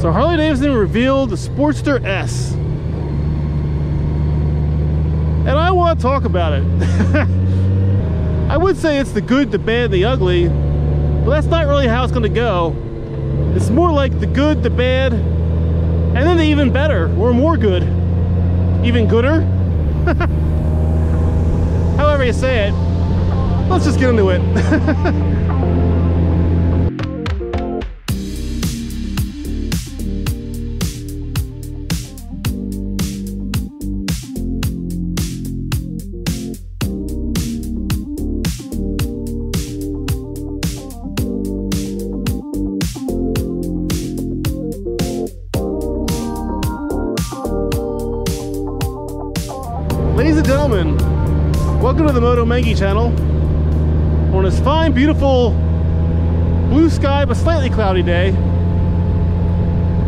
So Harley Davidson revealed the Sportster S. And I want to talk about it. I would say it's the good, the bad, the ugly, but that's not really how it's going to go. It's more like the good, the bad, and then the even better, or more good. Even gooder. However you say it. Let's just get into it. channel. On this fine, beautiful blue sky but slightly cloudy day.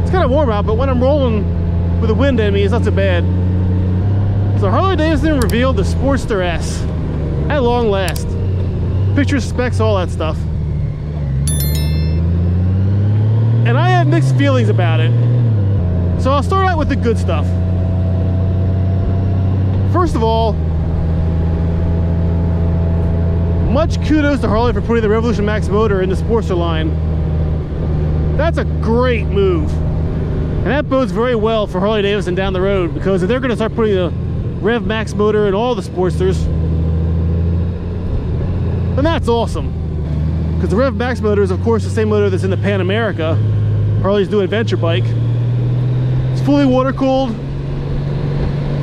It's kind of warm out, but when I'm rolling with the wind at me, it's not so bad. So Harley Davidson revealed the Sportster S at long last. Pictures, specs, all that stuff. And I have mixed feelings about it. So I'll start out with the good stuff. First of all, much kudos to Harley for putting the Revolution Max motor in the Sportster line. That's a great move. And that bodes very well for Harley Davidson down the road because if they're going to start putting the Rev Max motor in all the Sportsters, then that's awesome. Because the Rev Max motor is, of course, the same motor that's in the Pan America, Harley's new adventure bike. It's fully water cooled,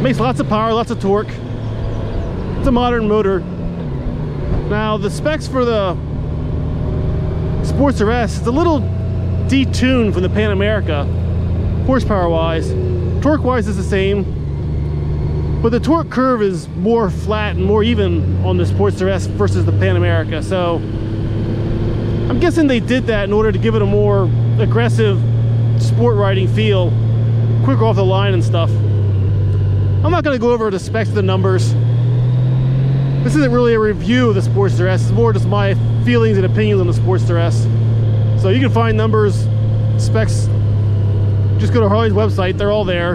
Makes lots of power, lots of torque. It's a modern motor. Now, the specs for the Sports S, is a little detuned from the Pan America, horsepower-wise. Torque-wise, is the same, but the torque curve is more flat and more even on the Sports S versus the Pan America. So, I'm guessing they did that in order to give it a more aggressive sport riding feel, quicker off the line and stuff. I'm not going to go over the specs of the numbers. This isn't really a review of the Sportster S. It's more just my feelings and opinions on the Sportster S. So you can find numbers, specs. Just go to Harley's website. They're all there.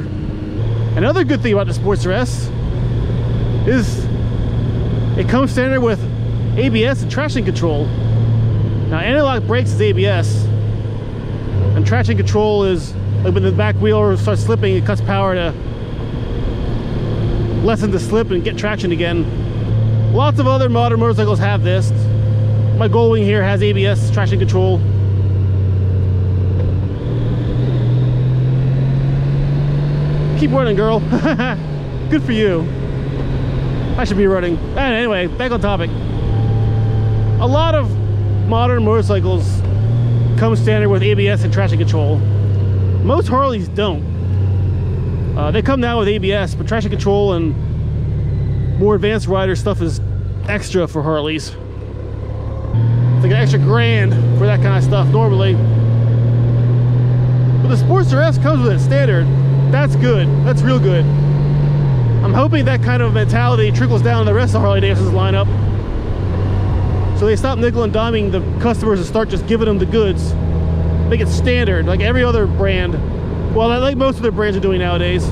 Another good thing about the Sportster S is it comes standard with ABS and traction control. Now anti-lock brakes is ABS and traction control is like when the back wheel starts slipping, it cuts power to lessen the slip and get traction again. Lots of other modern motorcycles have this. My Goldwing here has ABS traction control. Keep running, girl. Good for you. I should be running. Anyway, back on topic. A lot of modern motorcycles come standard with ABS and traction control. Most Harleys don't. Uh, they come now with ABS, but traction control and more advanced rider stuff is extra for Harleys. It's like an extra grand for that kind of stuff normally. But the Sportster S comes with it standard. That's good. That's real good. I'm hoping that kind of mentality trickles down to the rest of Harley Davidson's lineup. So they stop nickel and diming the customers and start just giving them the goods. Make it standard, like every other brand well, like most of their brands are doing nowadays.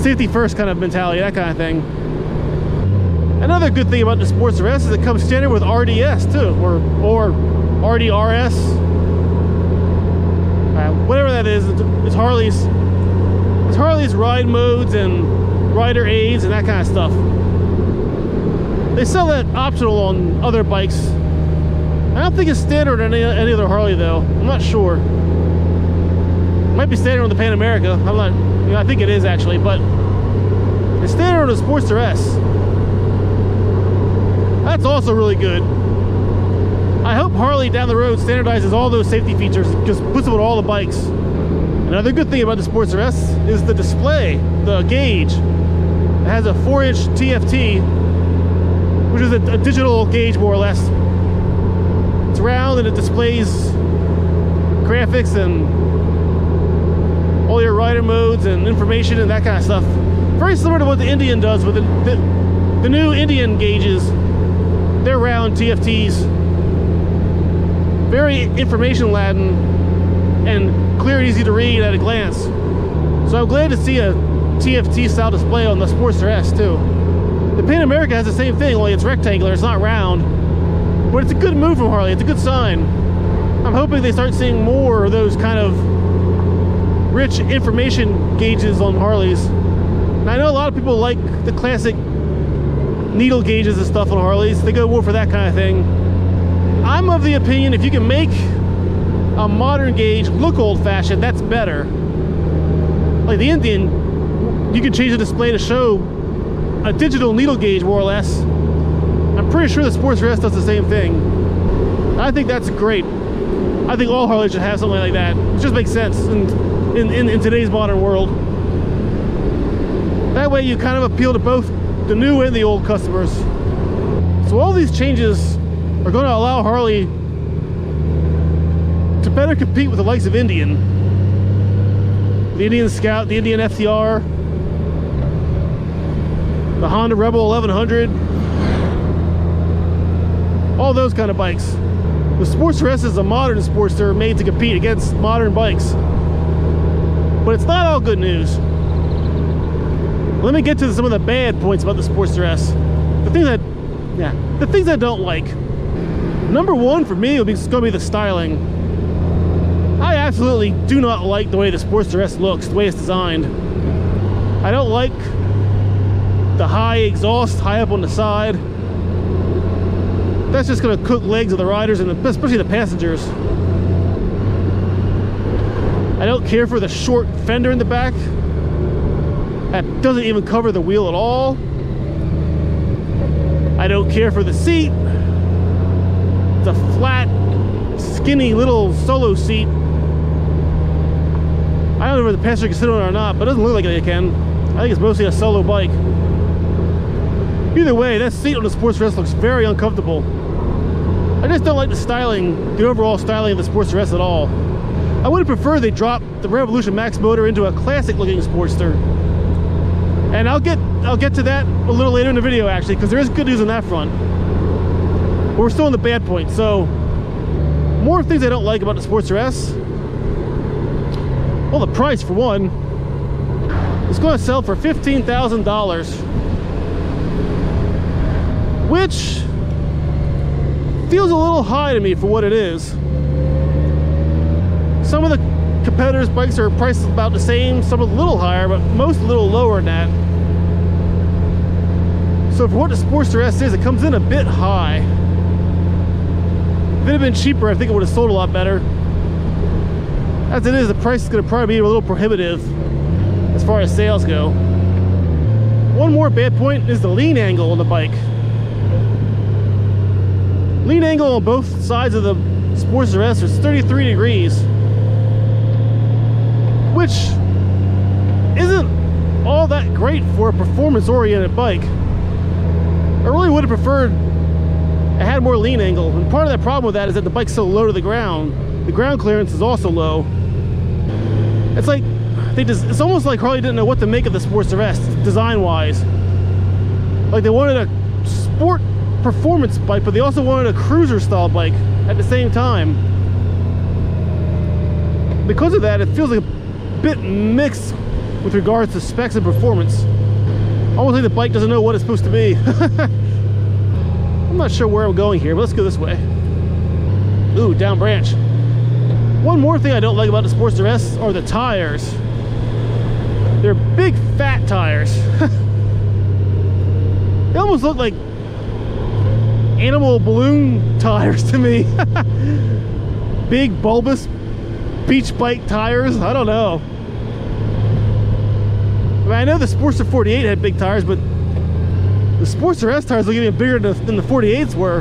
Safety first kind of mentality, that kind of thing. Another good thing about the Sportster S is it comes standard with RDS too, or or RDRS. Uh, whatever that is, it's Harley's. It's Harley's ride modes and rider aids and that kind of stuff. They sell that optional on other bikes. I don't think it's standard on any, any other Harley though. I'm not sure might be standard on the Pan America. I'm not, you know, I think it is actually, but it's standard on the Sportster S. That's also really good. I hope Harley down the road standardizes all those safety features, just puts them on all the bikes. Another good thing about the Sportster S is the display, the gauge. It has a 4-inch TFT, which is a, a digital gauge more or less. It's round and it displays graphics and all your rider modes and information and that kind of stuff. Very similar to what the Indian does with the, the, the new Indian gauges. They're round TFTs. Very information laden and clear and easy to read at a glance. So I'm glad to see a TFT style display on the Sportster S too. The Pan America has the same thing, only it's rectangular, it's not round. But it's a good move from Harley, it's a good sign. I'm hoping they start seeing more of those kind of rich information gauges on Harleys. And I know a lot of people like the classic needle gauges and stuff on Harleys. They go more for that kind of thing. I'm of the opinion if you can make a modern gauge look old-fashioned, that's better. Like the Indian, you can change the display to show a digital needle gauge, more or less. I'm pretty sure the Sportster S does the same thing. I think that's great. I think all Harleys should have something like that. It just makes sense in, in, in today's modern world. That way you kind of appeal to both the new and the old customers. So all these changes are going to allow Harley to better compete with the likes of Indian. The Indian Scout, the Indian FTR, the Honda Rebel 1100, all those kind of bikes. The Sportster S is a modern Sportster made to compete against modern bikes. But it's not all good news. Let me get to some of the bad points about the Sportster S. The things that, yeah, the things I don't like. Number one for me is going to be the styling. I absolutely do not like the way the Sportster S looks, the way it's designed. I don't like the high exhaust high up on the side. That's just going to cook legs of the riders and especially the passengers. I don't care for the short fender in the back. That doesn't even cover the wheel at all. I don't care for the seat. It's a flat, skinny little solo seat. I don't know if the passenger can sit on it or not, but it doesn't look like they can. I think it's mostly a solo bike. Either way, that seat on the sports S looks very uncomfortable. I just don't like the styling, the overall styling of the sports S at all. I would have preferred they drop the Revolution Max motor into a classic looking Sportster and I'll get I'll get to that a little later in the video actually because there is good news on that front. But we're still in the bad point so more things I don't like about the Sportster S. Well the price for one it's going to sell for $15,000 which feels a little high to me for what it is. Some of the competitors' bikes are priced about the same, some a little higher, but most a little lower than that. So for what the Sportster S is, it comes in a bit high. If it had been cheaper, I think it would have sold a lot better. As it is, the price is going to probably be a little prohibitive as far as sales go. One more bad point is the lean angle on the bike. Lean angle on both sides of the Sportster S is 33 degrees which isn't all that great for a performance-oriented bike. I really would have preferred it had more lean angle, and part of that problem with that is that the bike's so low to the ground. The ground clearance is also low. It's like, they just, it's almost like Harley didn't know what to make of the Sportster S, design-wise. Like they wanted a sport performance bike, but they also wanted a cruiser style bike at the same time. Because of that, it feels like a bit mixed with regards to specs and performance. Almost like the bike doesn't know what it's supposed to be. I'm not sure where I'm going here, but let's go this way. Ooh, down branch. One more thing I don't like about the Sportster S are the tires. They're big fat tires. they almost look like animal balloon tires to me. big bulbous beach bike tires. I don't know. I, mean, I know the Sportster 48 had big tires, but the Sportster S tires look even bigger than the 48s were.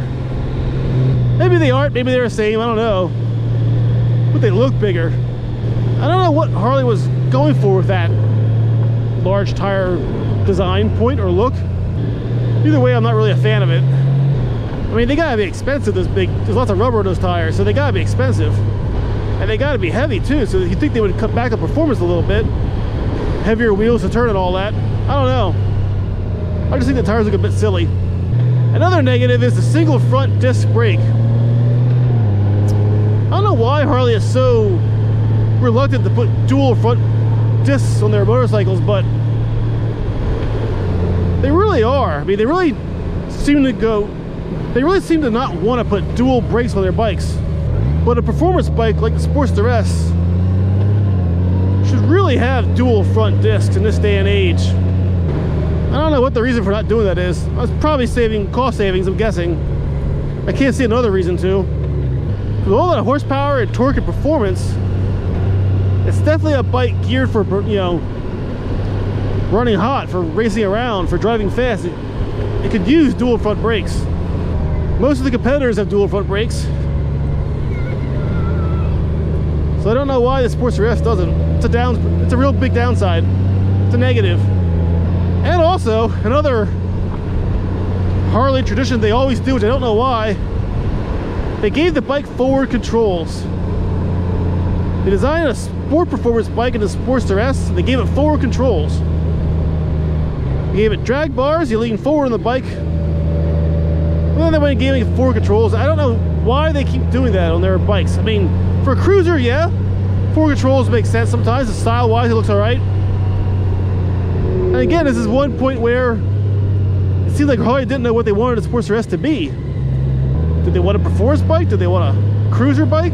Maybe they aren't, maybe they're the same, I don't know. But they look bigger. I don't know what Harley was going for with that large tire design point or look. Either way, I'm not really a fan of it. I mean, they gotta be expensive, those big, there's lots of rubber on those tires, so they gotta be expensive. And they got to be heavy too, so you think they would cut back the performance a little bit. Heavier wheels to turn and all that. I don't know. I just think the tires look a bit silly. Another negative is the single front disc brake. I don't know why Harley is so reluctant to put dual front discs on their motorcycles, but they really are. I mean, they really seem to go, they really seem to not want to put dual brakes on their bikes. But a performance bike like the Sportster S should really have dual front discs in this day and age. I don't know what the reason for not doing that is. I was probably saving cost savings, I'm guessing. I can't see another reason to. With all that horsepower and torque and performance, it's definitely a bike geared for, you know, running hot, for racing around, for driving fast. It, it could use dual front brakes. Most of the competitors have dual front brakes. So I don't know why the Sportster S doesn't. It's a down, it's a real big downside. It's a negative. And also, another Harley tradition they always do, which I don't know why, they gave the bike forward controls. They designed a sport performance bike in the Sportster S, and they gave it forward controls. They gave it drag bars, you lean forward on the bike. And then they went and gave it forward controls. I don't know why they keep doing that on their bikes. I mean, for a cruiser, yeah, forward controls make sense sometimes. Style-wise, it looks all right. And again, this is one point where it seemed like Harley didn't know what they wanted the Sportster S to be. Did they want a performance bike? Did they want a cruiser bike?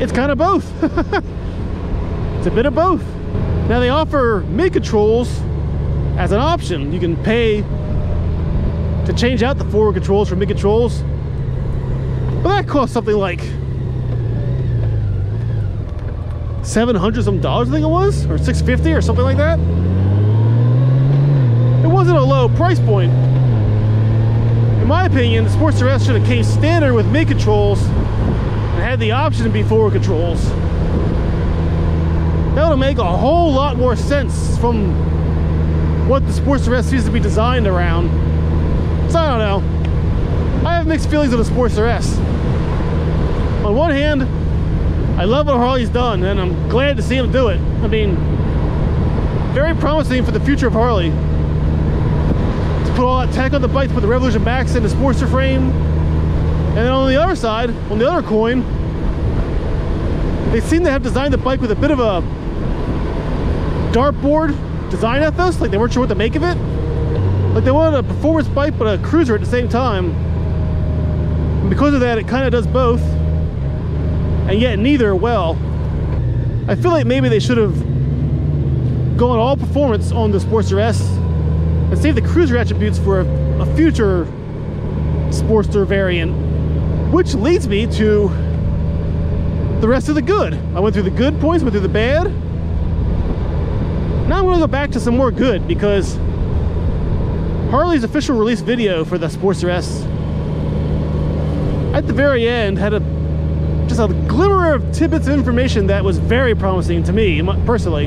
It's kind of both. it's a bit of both. Now they offer mid controls as an option. You can pay to change out the forward controls for mid controls. But that cost something like 700 some dollars I think it was or 650 or something like that. It wasn't a low price point. In my opinion the Sportster S should have came standard with mid controls and had the option to be forward controls. That would make a whole lot more sense from what the Sportster S seems to be designed around. So I don't know. I have mixed feelings of the Sportster S on one hand I love what Harley's done, and I'm glad to see him do it. I mean, very promising for the future of Harley. To put all that tech on the bike, to put the Revolution Max in the Sportster frame. And then on the other side, on the other coin, they seem to have designed the bike with a bit of a dartboard design ethos, like they weren't sure what to make of it. Like they wanted a performance bike, but a cruiser at the same time. And because of that, it kind of does both and yet neither well. I feel like maybe they should have gone all performance on the Sportster S and save the cruiser attributes for a, a future Sportster variant. Which leads me to the rest of the good. I went through the good points, went through the bad. Now I'm gonna go back to some more good because Harley's official release video for the Sportster S at the very end had a just a glimmer of tidbits of information that was very promising to me personally.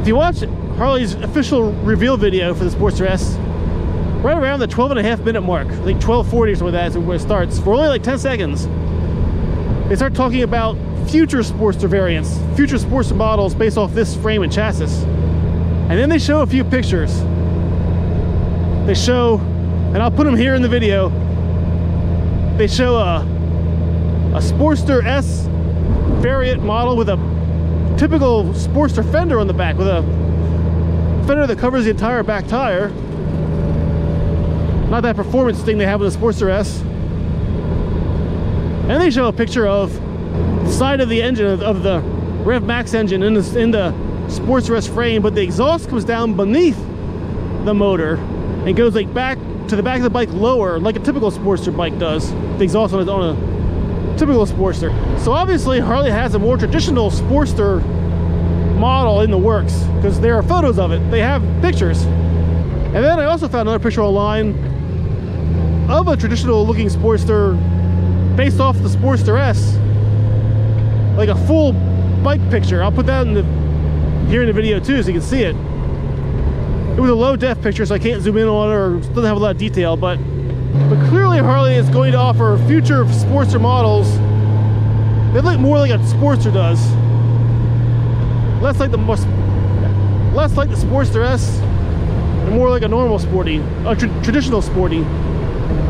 If you watch Harley's official reveal video for the Sportster S, right around the 12 and a half minute mark, I think 1240 or something like that is where it starts, for only like 10 seconds, they start talking about future Sportster variants, future Sportster models based off this frame and chassis. And then they show a few pictures. They show, and I'll put them here in the video, they show a a Sportster S variant model with a typical Sportster fender on the back with a fender that covers the entire back tire. Not that performance thing they have with the Sportster S. And they show a picture of the side of the engine of, the Rev Max engine in the, in the Sportster S frame, but the exhaust comes down beneath the motor and goes like back to the back of the bike lower, like a typical Sportster bike does. The exhaust on on a typical Sportster. So obviously Harley has a more traditional Sportster model in the works because there are photos of it. They have pictures. And then I also found another picture online of a traditional looking Sportster based off the Sportster S. Like a full bike picture. I'll put that in the here in the video too so you can see it. It was a low def picture so I can't zoom in on it or doesn't have a lot of detail but but clearly Harley is going to offer future Sportster models that look more like a Sportster does. Less like the less like the Sportster S and more like a normal sporty, a tra traditional sporty.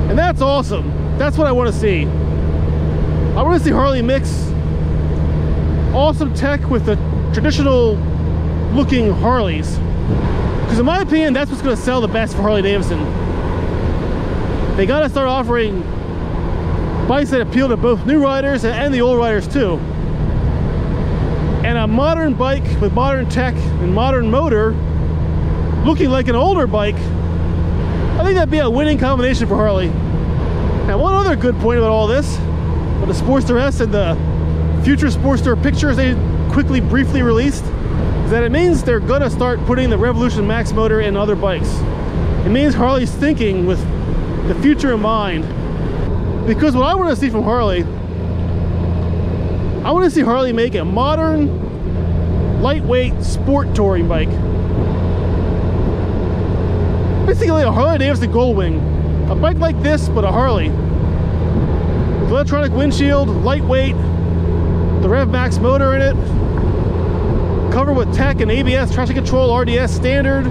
And that's awesome. That's what I want to see. I want to see Harley mix awesome tech with the traditional looking Harleys. Because in my opinion, that's what's going to sell the best for Harley Davidson. They got to start offering bikes that appeal to both new riders and the old riders too. And a modern bike with modern tech and modern motor looking like an older bike, I think that'd be a winning combination for Harley. Now one other good point about all this, with the Sportster S and the future Sportster pictures they quickly briefly released, is that it means they're gonna start putting the Revolution Max motor in other bikes. It means Harley's thinking with the future in mind. Because what I want to see from Harley, I want to see Harley make a modern, lightweight sport touring bike. Basically a Harley Davidson Goldwing. A bike like this, but a Harley. With electronic windshield, lightweight, the Rev Max motor in it, covered with tech and ABS, traction control, RDS standard.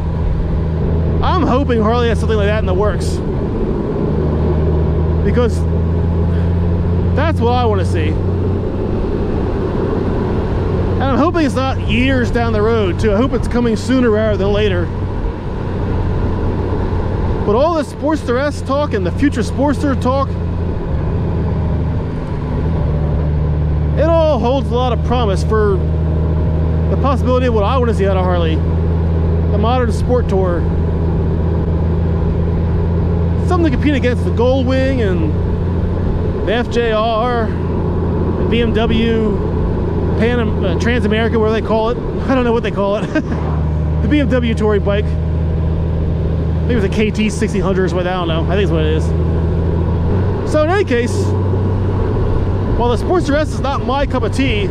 I'm hoping Harley has something like that in the works. Because that's what I want to see. And I'm hoping it's not years down the road too. I hope it's coming sooner rather than later. But all this Sportster S talk and the future Sportster talk, it all holds a lot of promise for the possibility of what I want to see out of Harley. The modern sport tour. Something to compete against the Goldwing and the FJR, the BMW, Pan uh, Transamerica, where they call it. I don't know what they call it. the BMW touring bike. I think it was a KT 1600 or something, I don't know. I think it's what it is. So in any case, while the Sportster S is not my cup of tea,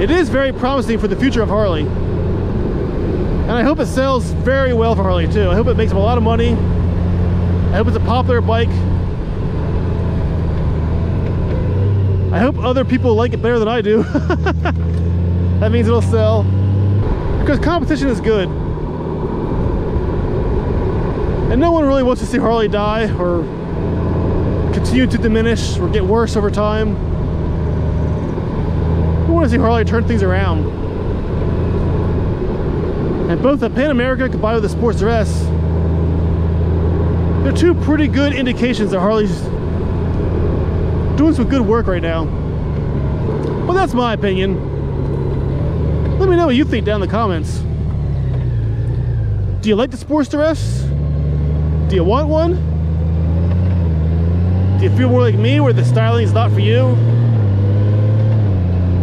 it is very promising for the future of Harley. And I hope it sells very well for Harley too. I hope it makes them a lot of money. I hope it's a popular bike. I hope other people like it better than I do. that means it'll sell. Because competition is good. And no one really wants to see Harley die or continue to diminish or get worse over time We want to see Harley turn things around. And both the Pan America combined with the Sports S, they're two pretty good indications that Harley's doing some good work right now. But that's my opinion. Let me know what you think down in the comments. Do you like the Sportster S? Do you want one? Do you feel more like me where the styling is not for you?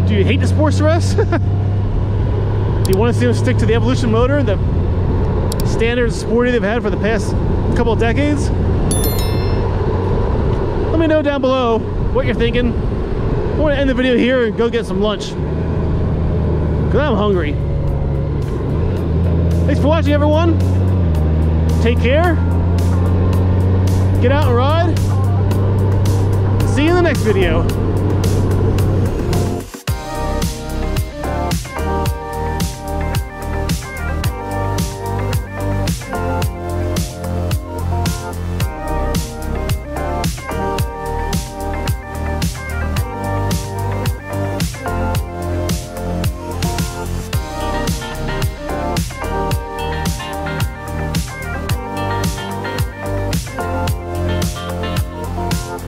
Do you hate the Sportster S? Do you want to see them stick to the Evolution motor, the standard sporty they've had for the past couple decades? Let me know down below what you're thinking. I want to end the video here and go get some lunch. Because I'm hungry. Thanks for watching, everyone. Take care. Get out and ride. See you in the next video.